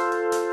Música